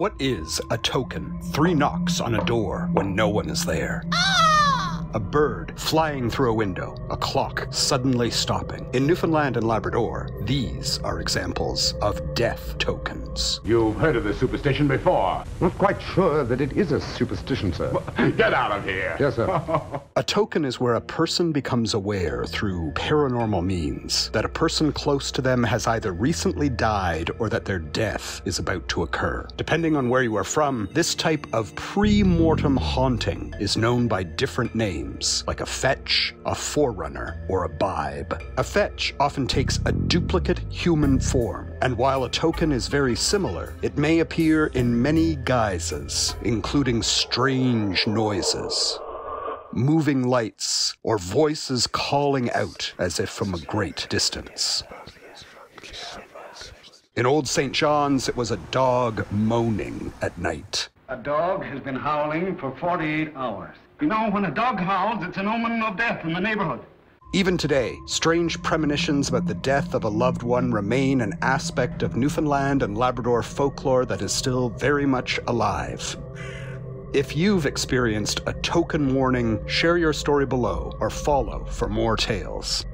What is a token? Three knocks on a door when no one is there. Ah! A bird flying through a window, a clock suddenly stopping. In Newfoundland and Labrador, these are examples of death tokens. You've heard of this superstition before. Not quite sure that it is a superstition, sir. Get out of here. Yes, sir. A token is where a person becomes aware through paranormal means that a person close to them has either recently died or that their death is about to occur. Depending on where you are from, this type of pre mortem haunting is known by different names, like a fetch, a forerunner, or a bibe. A fetch often takes a duplicate human form, and while a token is very similar, it may appear in many guises, including strange noises moving lights, or voices calling out as if from a great distance. In Old St. John's, it was a dog moaning at night. A dog has been howling for 48 hours. You know, when a dog howls, it's an omen of death in the neighborhood. Even today, strange premonitions about the death of a loved one remain an aspect of Newfoundland and Labrador folklore that is still very much alive. If you've experienced a token warning, share your story below or follow for more tales.